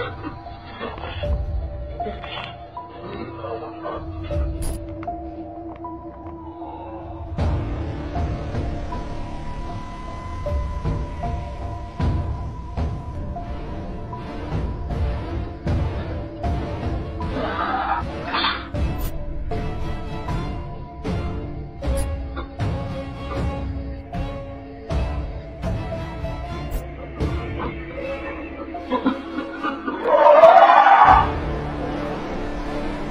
Ha ha ha.